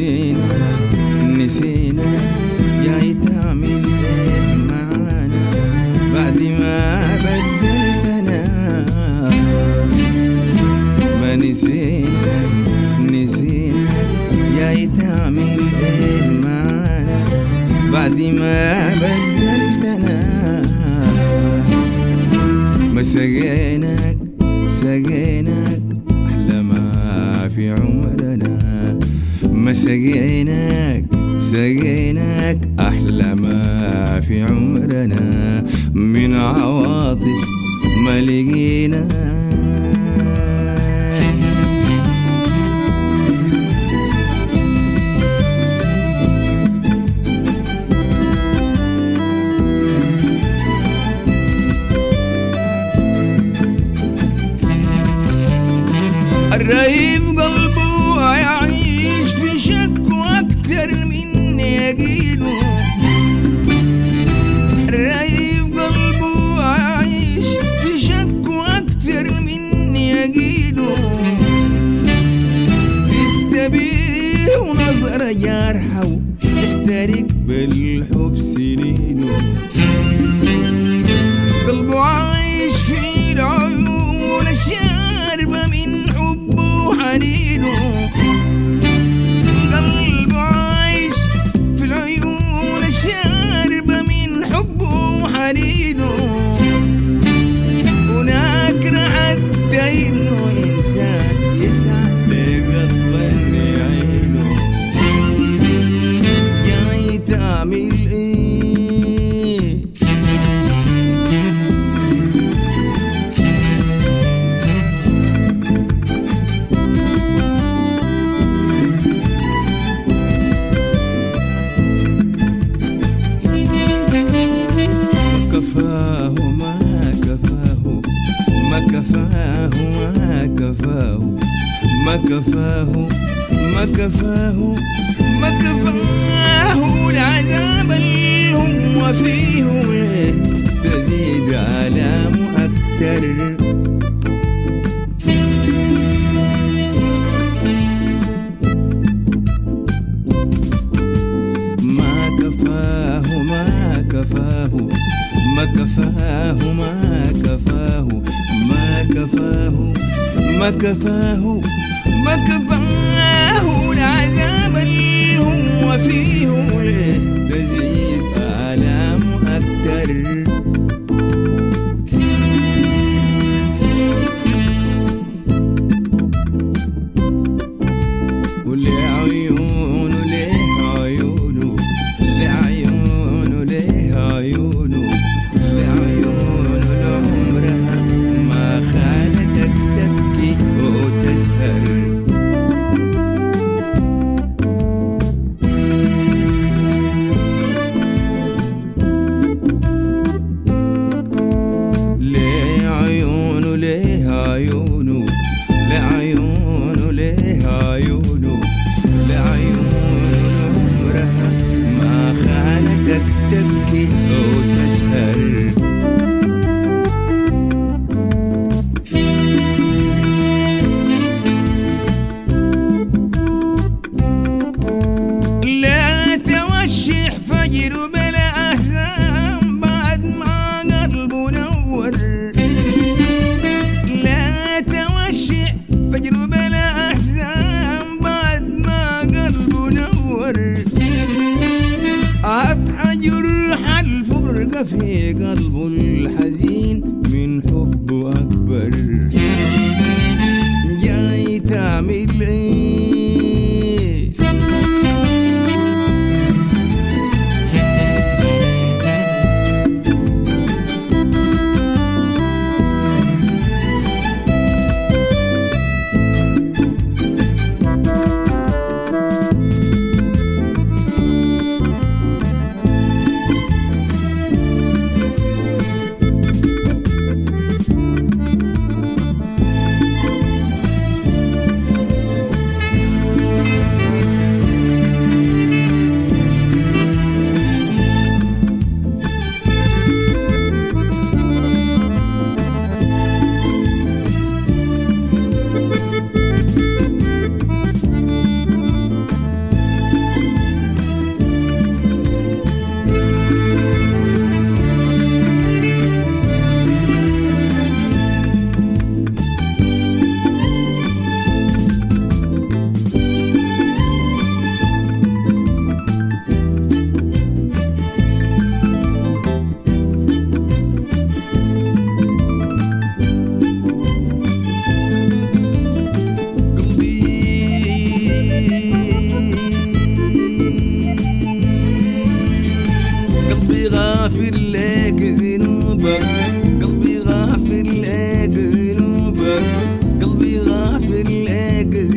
نسينا نسينا. تعمل إيه معانا بعد ما بدلتنا. ما نسينا نسينا. تعمل إيه معانا بعد ما بدلتنا. ما سقيناك سقيناك. أحلى ما في عمرنا سقيناك سقيناك أحلى ما في عمرنا. من عواطف ما لقينا ونظر جارحه يحترق بالحب سنينه. قلبه عايش في العيون الشاربة من حبه وحنينه كفاه ما كفاه ما كفاه العذاب اللي هو فيه تزيد آلامه أكتر ما كفاه ما كفاه ما كفاه ما كفاه ما كفاه ما كفاه ما ليه عيونه ليه عيونه عمرها ما خانتك تبكي. família. niggas.